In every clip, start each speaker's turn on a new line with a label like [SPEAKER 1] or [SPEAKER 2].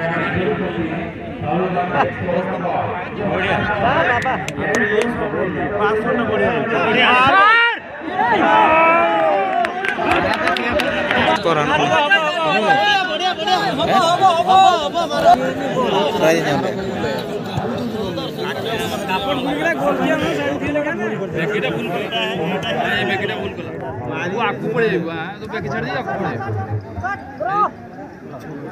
[SPEAKER 1] করান
[SPEAKER 2] কাপড় ভুলগুলা
[SPEAKER 3] গোল
[SPEAKER 1] দিয়া না সাইড
[SPEAKER 4] দিয়ে লাগা না
[SPEAKER 1] ব্যাকেটা ভুল করলা হ্যাঁ ব্যাকেটা ভুল করলা মারু পড়ে যাবা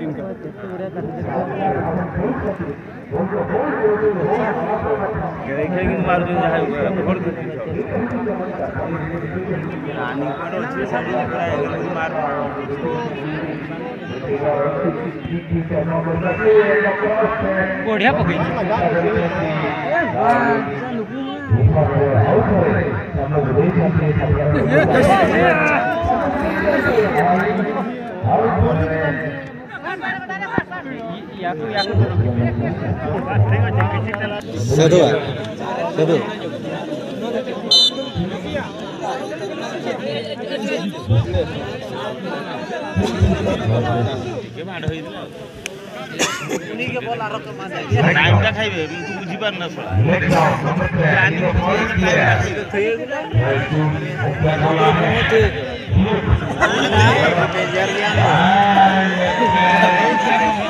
[SPEAKER 1] टीम का खेळेगी मार्जिन आहे भोर आणि पण अच्छे साडी मार कोढ्या पकडी Satu ah,
[SPEAKER 2] satu.
[SPEAKER 1] টাইমটা
[SPEAKER 3] খাইবে কিন্তু বুঝিবার না
[SPEAKER 1] সবাই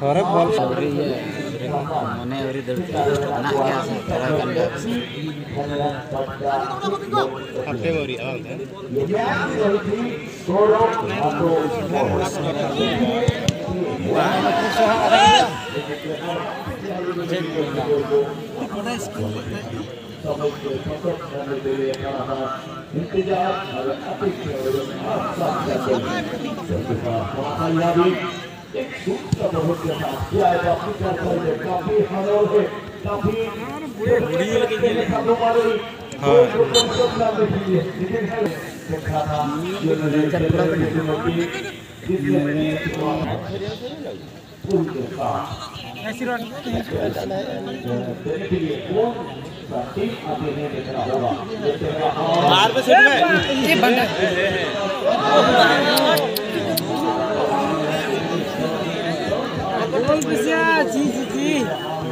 [SPEAKER 2] ಹೊರಗೆ ಬಾಲ್
[SPEAKER 1] ಅವರಿಗೆ ಮನೆಯವರಿಗೆ ಹೊಟ್ಟೆಗೌರಿ ಇಂತಜಾರ್ दूध का बहुत प्रसाद किया है काफी चर्चा है काफी हनर है काफी खानों वाले देखा था जो नजर बाहर में
[SPEAKER 3] ये
[SPEAKER 4] बंद है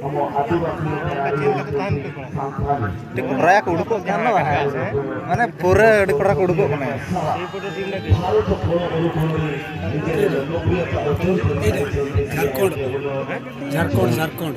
[SPEAKER 1] mana
[SPEAKER 2] pura
[SPEAKER 1] Jarkon, jarkon, jarkon.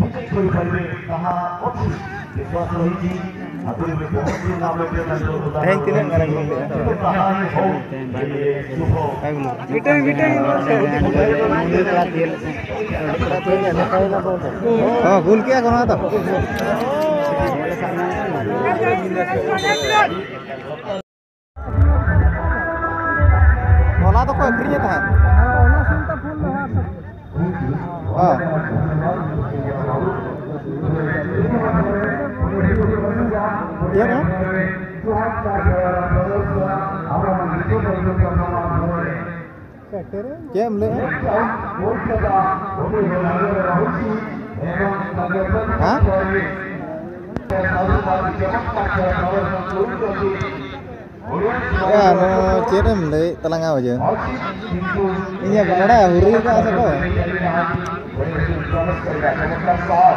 [SPEAKER 1] विजय कोई करवे कहा ओपी विश्वास नहीं जी अभी भी बहुत ही नाम लेते हैं जो होता है तेरे घर में तो कहा ये हो ये शुभ हो
[SPEAKER 4] बेटा
[SPEAKER 1] बेटा
[SPEAKER 2] हां भूल क्या करना था बोला तो कोई फ्री था हां सुनता
[SPEAKER 1] फोन हां tiếp đấy
[SPEAKER 2] કેમ લે
[SPEAKER 1] હા Ya, mau
[SPEAKER 2] kirim deh, telang aja.
[SPEAKER 1] Ini ya, benar ya, huri kok,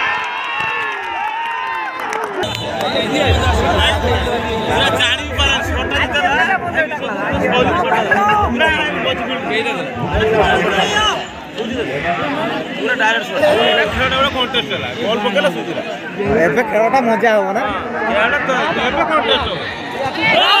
[SPEAKER 1] ଏବେ
[SPEAKER 2] ଖେଳଟା ମଜା ହବ ନା
[SPEAKER 3] ଖେଳଟା ଏବେ କଣ୍ଟେଷ୍ଟ ହବ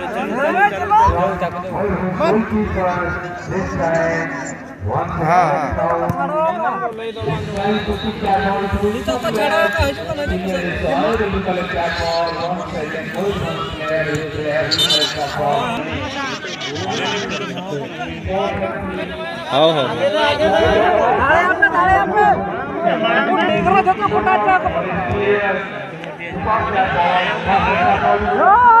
[SPEAKER 1] हाँ हाँ, हाँ।, हाँ।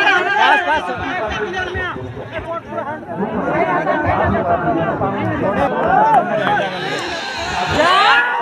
[SPEAKER 1] पास पास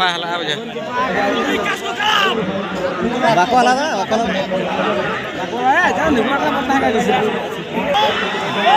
[SPEAKER 2] মা হালা বজাৰ
[SPEAKER 1] বা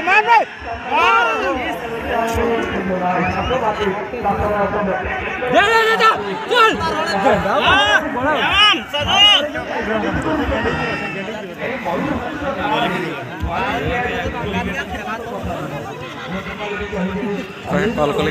[SPEAKER 3] मान रे दे
[SPEAKER 1] दे दे चल
[SPEAKER 3] मान
[SPEAKER 1] सदा कॉल कॉल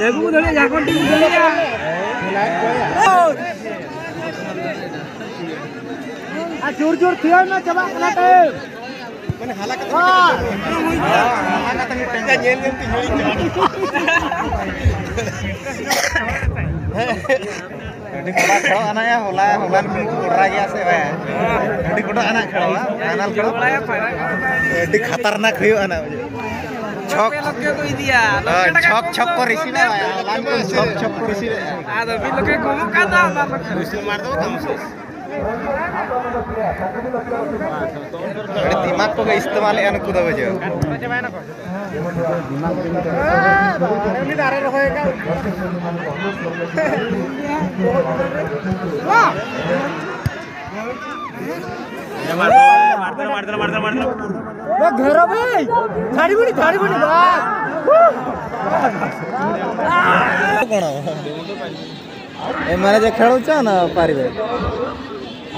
[SPEAKER 4] নেবু ধরে জাকর টিম খেলিয়া আর জোর জোর থিও না চবা খেলা কে
[SPEAKER 2] মানে হালা কথা হালা কথা টেনটা জেল জেল তি
[SPEAKER 1] হেলি
[SPEAKER 2] চবা di kalau kalau anak ya hula hula ini ya sih kuda anak kalau anak kalau ini khatarnak kyu anak chok oh, chok chok korisi lah ya lalu chok chok
[SPEAKER 4] ada ah,
[SPEAKER 1] bilang kayak kamu kata apa musuh दिमाग
[SPEAKER 2] को इस्तेमाल यान कुदा बजे
[SPEAKER 4] घेरा भाई
[SPEAKER 1] झाड़ी बुड़ी झाड़ी बुड़ी
[SPEAKER 4] कोण
[SPEAKER 1] एम जे खेळूचा
[SPEAKER 2] ना पारिवारिक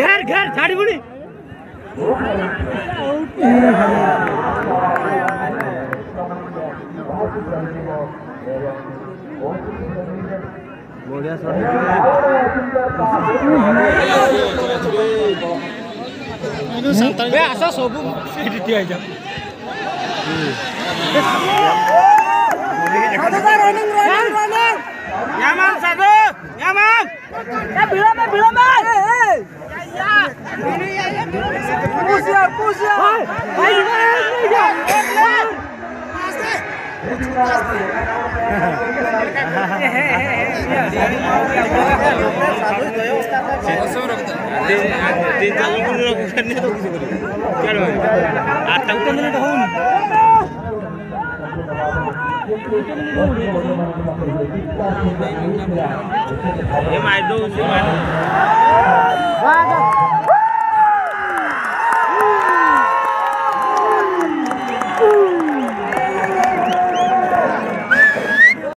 [SPEAKER 1] ঘের
[SPEAKER 4] ঘের ছাড়িবুনি
[SPEAKER 1] বঢ়িয়া শট দিলে আছা সবু
[SPEAKER 4] সেটি দিয়া যা
[SPEAKER 1] Yaman
[SPEAKER 3] satu,
[SPEAKER 4] Yaman.
[SPEAKER 1] Ya
[SPEAKER 4] belum, ya belum, ya. Pusya, pusya.
[SPEAKER 3] আটটা উঠে দেখুন
[SPEAKER 1] Em ai đu chứ anh.